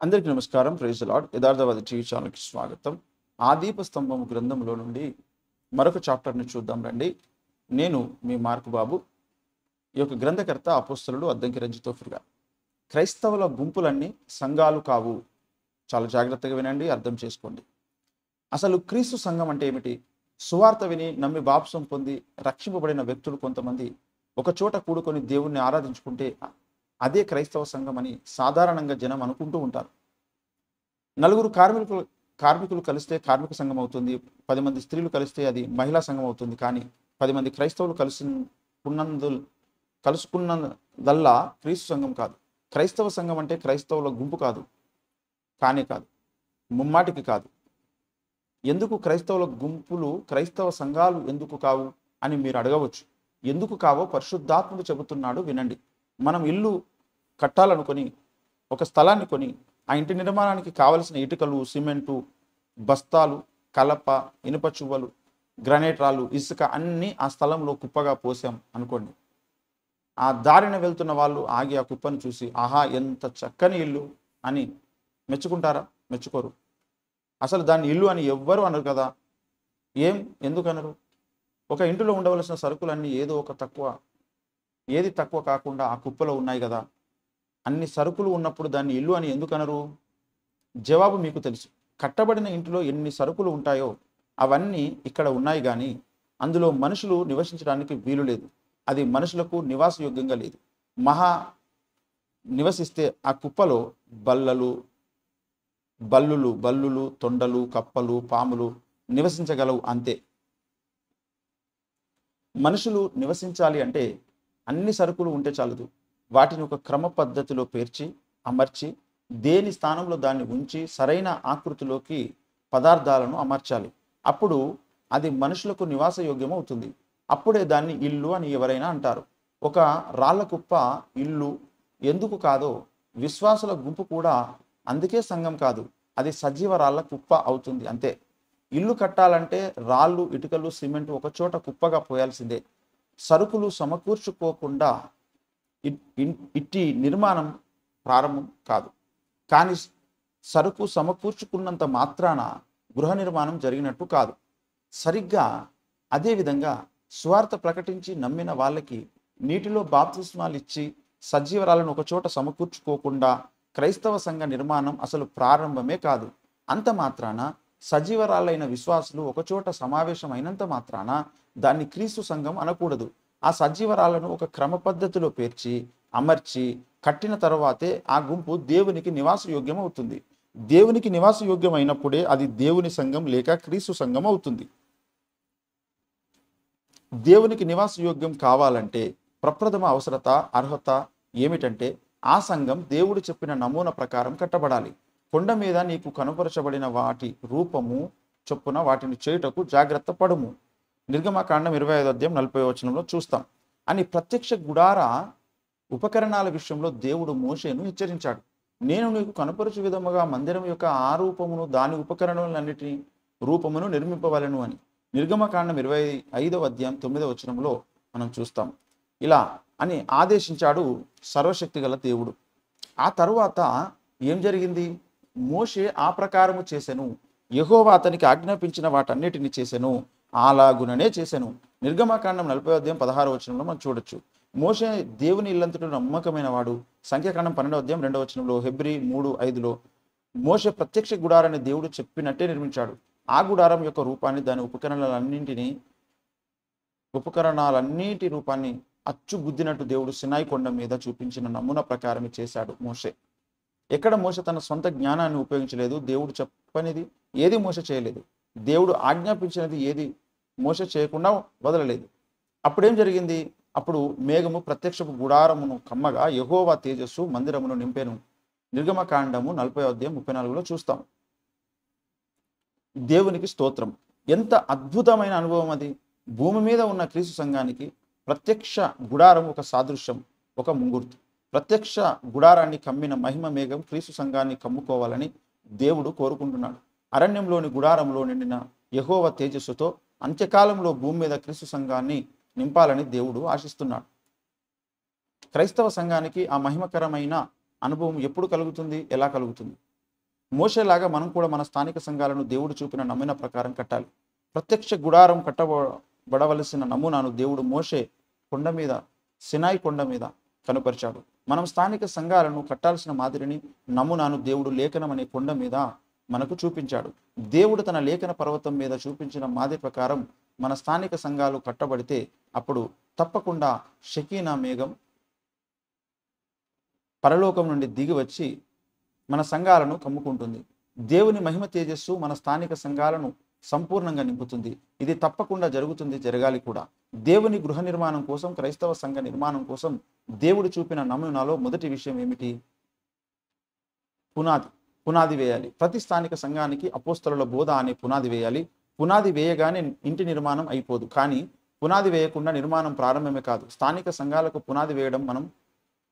అందరికీ నమస్కారం. Praise lord Yatharthavadi TV ఛానల్కి స్వాగతం. ఆదీప స్తంభం గ్రంథంలో నుండి మరొక చాప్టర్ని చూద్దాం రండి. నేను మీ మార్కు బాబు. ఈ యొక్క గ్రంథకర్త అపోస్తలుడు అద్దంకి రంజితోఫుగా క్రైస్తవుల గుంపులన్నీ సంఘాలు కావు. చాలా జాగ్రత్తగా వినండి అర్థం చేసుకోండి. అసలు క్రీస్తు సంఘం అంటే ఏమిటి? సువార్త విని నమ్మి బాప్సం పొంది రక్షింపబడిన వ్యక్తులు కొంతమంది. ఒక చోట కూడుకొని దేవుణ్ణి ఆరాధించుకుంటే అదే క్రైస్తవ సంఘం అని సాధారణంగా జనం అనుకుంటూ ఉంటారు. నలుగురు కార్మికులు కార్మికులు కలిస్తే కార్మిక సంఘం అవుతుంది పది మంది స్త్రీలు కలిస్తే అది మహిళా సంఘం అవుతుంది. కానీ పది మంది క్రైస్తవులు కలిసి ఉన్నందు కలుసుకున్నదల్లా క్రీస్తు సంఘం కాదు. క్రైస్తవ సంఘం అంటే క్రైస్తవుల గుంపు కాదు కానే కాదు ముమ్మాటికి కాదు. ఎందుకు క్రైస్తవుల గుంపులు క్రైస్తవ సంఘాలు ఎందుకు కావు అని మీరు అడగవచ్చు. ఎందుకు కావో పరిశుద్ధాత్ముడు చెబుతున్నాడు వినండి. మనం ఇల్లు కట్టాలనుకొని ఒక స్థలాన్ని కొని ఆ ఇంటి నిర్మాణానికి కావలసిన ఇటుకలు సిమెంటు బస్తాలు కలప ఇనుప చువ్వలు గ్రనైట్ రాళ్ళు ఇసుక అన్నీ ఆ స్థలంలో కుప్పగా పోసాం అనుకోండి. ఆ దారిన వెళ్తున్న వాళ్ళు ఆగి ఆ కుప్పను చూసి ఆహా ఎంత చక్కని ఇల్లు అని మెచ్చుకుంటారా? మెచ్చుకోరు. అసలు దాన్ని ఇల్లు అని ఎవ్వరు అనరు కదా. ఏం? ఎందుకనరు? ఒక ఇంటిలో ఉండవలసిన సరుకులన్నీ ఏదో ఒక తక్కువ ఏది తక్కువ కాకుండా ఆ కుప్పలో ఉన్నాయి కదా. అన్ని సరుకులు ఉన్నప్పుడు దాన్ని ఇల్లు అని ఎందుకనరు? జవాబు మీకు తెలుసు. కట్టబడిన ఇంటిలో ఎన్ని సరుకులు ఉంటాయో అవన్నీ ఇక్కడ ఉన్నాయి కానీ అందులో మనుషులు నివసించడానికి వీలు లేదు. అది మనుషులకు నివాసయోగ్యంగా లేదు. మహా నివసిస్తే ఆ కుప్పలో బల్లలు బల్లులు బల్లులు తొండలు కప్పలు పాములు నివసించగలవు అంతే. మనుషులు నివసించాలి అంటే అన్ని సరుకులు ఉంటే చాలదు. వాటిని ఒక క్రమ పద్ధతిలో పేర్చి అమర్చి దేని స్థానంలో దాన్ని ఉంచి సరైన ఆకృతిలోకి పదార్థాలను అమర్చాలి. అప్పుడు అది మనుషులకు నివాస యోగ్యం అవుతుంది అప్పుడే దాన్ని ఇల్లు అని ఎవరైనా అంటారు. ఒక రాళ్ళ కుప్ప ఇల్లు ఎందుకు కాదో విశ్వాసుల గుంపు కూడా అందుకే సంఘం కాదు. అది సజీవ రాళ్ళ కుప్ప అవుతుంది అంతే. ఇల్లు కట్టాలంటే రాళ్ళు ఇటుకలు సిమెంట్ ఒక చోట కుప్పగా పోయాల్సిందే. సరుకులు సమకూర్చుకోకుండా ఇట్టి నిర్మాణం ప్రారంభం కాదు. కానీ సరుకు సమకూర్చుకున్నంత మాత్రాన గృహ నిర్మాణం జరిగినట్టు కాదు. సరిగ్గా అదేవిధంగా స్వార్థ ప్రకటించి నమ్మిన వాళ్ళకి నీటిలో బాప్తిస్మాలు ఇచ్చి సజీవరాలను ఒకచోట సమకూర్చుకోకుండా క్రైస్తవ సంఘ నిర్మాణం అసలు ప్రారంభమే కాదు. అంత మాత్రాన సజీవరాలైన విశ్వాసులు ఒకచోట సమావేశం అయినంత మాత్రాన దాన్ని క్రీస్తు సంఘం అనకూడదు. ఆ సజీవరాలను ఒక క్రమ పద్ధతిలో పేర్చి అమర్చి కట్టిన తర్వాతే ఆ గుంపు దేవునికి నివాసయోగ్యం అవుతుంది దేవునికి నివాసయోగ్యం అయినప్పుడే అది దేవుని సంఘం లేక క్రీస్తు సంఘం అవుతుంది. దేవునికి నివాసయోగ్యం కావాలంటే ప్రప్రథమ అవసరత అర్హత ఏమిటంటే ఆ సంఘం దేవుడు చెప్పిన నమూనా ప్రకారం కట్టబడాలి. కొండ మీద నీకు కనుపరచబడిన వాటి రూపము చొప్పున వాటిని చేయుటకు జాగ్రత్త పడుము. నిర్గమకాండం ఇరవై ఐదు అధ్యాయం నలభై వచనంలో చూస్తాం. అని ప్రత్యక్ష గుడార ఉపకరణాల విషయంలో దేవుడు మోషేను హెచ్చరించాడు. నేను నీకు కనపరచు విధముగా మందిరం యొక్క ఆ రూపమును దాని ఉపకరణములన్నిటిని రూపమును నిర్మింపవలను అని. నిర్గమకాండం ఇరవై ఐదవ అధ్యాయం తొమ్మిదవ వచనంలో మనం చూస్తాం. ఇలా అని ఆదేశించాడు సర్వశక్తి గల దేవుడు. ఆ తరువాత ఏం జరిగింది? మోషే ఆ ప్రకారము చేసెను. యహోవా అతనికి ఆజ్ఞాపించిన వాటన్నిటిని చేసెను. అలాగుననే చేశాను నిర్గమకాండం నలభై అధ్యాయం పదహారు వచనంలో మనం చూడొచ్చు. మోషే దేవుని ఇల్లంతటి నమ్మకమైన వాడు. సంఖ్యాకాండం పన్నెండవ అధ్యాయం రెండవ వచనంలో హెబ్రి మూడు ఐదులో మోషే ప్రత్యక్ష గుడారాన్ని దేవుడు చెప్పినట్టే నిర్మించాడు. ఆ గుడారం యొక్క రూపాన్ని దాని ఉపకరణాలన్నింటినీ ఉపకరణాలన్నిటి రూపాన్ని అచ్చు గుద్దినట్టు దేవుడు సినాయి కొండ మీద చూపించిన నమూనా ప్రకారమే చేశాడు మోషే. ఎక్కడ మోస తన సొంత జ్ఞానాన్ని ఉపయోగించలేదు? దేవుడు చెప్పనిది ఏది మోస చేయలేదు? దేవుడు ఆజ్ఞాపించినది ఏది మోస చేయకుండా వదలలేదు. అప్పుడేం జరిగింది? అప్పుడు మేఘము ప్రత్యక్షపు గుడారమును కమ్మగా యహోవా తేజస్సు మందిరమును నింపెను. నిర్గమకాండము నలభై అధ్యాయం ముప్పై నాలుగులో చూస్తాం. దేవునికి స్తోత్రం. ఎంత అద్భుతమైన అనుభవం అది. భూమి మీద ఉన్న క్రీస్తు సంఘానికి ప్రత్యక్ష గుడారం ఒక సాదృశ్యం ఒక ముంగుర్తు ప్రత్యక్ష గుడారాన్ని కమ్మిన మహిమ మేఘం క్రీస్తు సంఘాన్ని కమ్ముకోవాలని దేవుడు కోరుకుంటున్నాడు. అరణ్యంలోని గుడారంలో నిండిన యహోవ తేజస్సుతో అంత్యకాలంలో భూమి మీద క్రీస్తు సంఘాన్ని నింపాలని దేవుడు ఆశిస్తున్నాడు. క్రైస్తవ సంఘానికి ఆ మహిమకరమైన అనుభవం ఎప్పుడు కలుగుతుంది? ఎలా కలుగుతుంది? మోసేలాగా మనం కూడా మన స్థానిక సంఘాలను దేవుడు చూపిన నమ్మిన ప్రకారం కట్టాలి. ప్రత్యక్ష గుడారం కట్టబడవలసిన నమూనాను దేవుడు మోషే కొండ మీద సినాయి కొండ మీద కనుపరిచాడు. మనం స్థానిక సంఘాలను కట్టాల్సిన మాదిరిని నమూనాను దేవుడు లేఖనం అనే కొండ మీద మనకు చూపించాడు. దేవుడు తన లేఖన పర్వతం మీద చూపించిన మాదిరి ప్రకారం మన స్థానిక సంఘాలు కట్టబడితే అప్పుడు తప్పకుండా షకీనా మేఘం పరలోకం నుండి దిగి వచ్చి మన సంఘాలను కమ్ముకుంటుంది. దేవుని మహిమ తేజస్సు మన స్థానిక సంఘాలను సంపూర్ణంగా నింపుతుంది. ఇది తప్పకుండా జరుగుతుంది జరగాలి కూడా. దేవుని గృహ నిర్మాణం కోసం క్రైస్తవ సంఘ నిర్మాణం కోసం దేవుడు చూపిన నమూనాలో మొదటి విషయం ఏమిటి? పునాది పునాది వేయాలి. ప్రతి స్థానిక సంఘానికి అపోస్తలుల బోధ అనే పునాది వేయాలి. పునాది వేయగానే ఇంటి నిర్మాణం అయిపోదు. కానీ పునాది వేయకుండా నిర్మాణం ప్రారంభమే కాదు. స్థానిక సంఘాలకు పునాది వేయడం మనం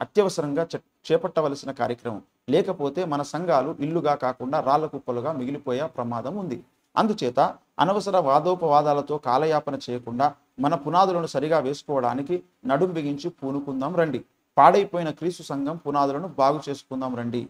అత్యవసరంగా చేపట్టవలసిన కార్యక్రమం. లేకపోతే మన సంఘాలు ఇల్లుగా కాకుండా రాళ్ళ కుప్పలుగా మిగిలిపోయే ప్రమాదం ఉంది. అందుచేత అనవసర వాదోపవాదాలతో కాలయాపన చేయకుండా మన పునాదులను సరిగా వేసుకోవడానికి నడుం బిగించి పూనుకుందాం రండి. పాడైపోయిన క్రీస్తు సంఘం పునాదులను బాగు చేసుకుందాం రండి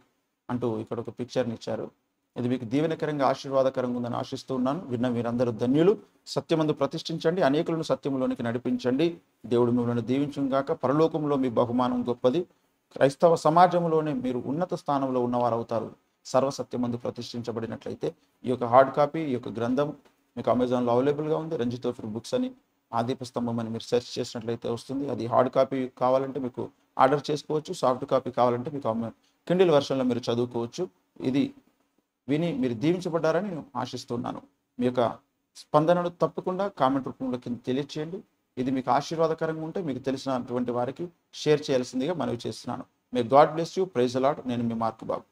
అంటూ ఇక్కడ ఒక పిక్చర్ని ఇచ్చారు. ఇది మీకు దీవెనకరంగా ఆశీర్వాదకరంగా ఉందని ఆశిస్తూ ఉన్నాను. విన్న మీరందరూ ధన్యులు. సత్యమందు ప్రతిష్ఠించండి. అనేకులను సత్యంలోనికి నడిపించండి. దేవుడు మిమ్మల్ని దీవించును గాక. పరలోకంలో మీ బహుమానం గొప్పది. క్రైస్తవ సమాజంలోనే మీరు ఉన్నత స్థానంలో ఉన్నవారు అవుతారు సర్వసత్యమందు ప్రతిష్ఠించబడినట్లయితే ఈ యొక్క హార్డ్ కాపీ ఈ యొక్క గ్రంథం మీకు అమెజాన్లో అవైలబుల్గా ఉంది. రంజిత్ తోఫిర్ బుక్స్ అని ఆదీప స్తంభం అని మీరు సెర్చ్ చేసినట్లయితే వస్తుంది. అది హార్డ్ కాపీ కావాలంటే మీకు ఆర్డర్ చేసుకోవచ్చు. సాఫ్ట్ కాపీ కావాలంటే మీకు కిండిల్ వర్షన్లో మీరు చదువుకోవచ్చు. ఇది విని మీరు దీవించబడ్డారని నేను ఆశిస్తున్నాను. మీ యొక్క స్పందనను తప్పకుండా కామెంట్ రూపంలో కింద తెలియచేయండి. ఇది మీకు ఆశీర్వాదకరంగా ఉంటే మీకు తెలిసినటువంటి వారికి షేర్ చేయాల్సిందిగా మనవి చేస్తున్నాను. May God bless you. Praise allot నేను మీ మార్కు బాబు.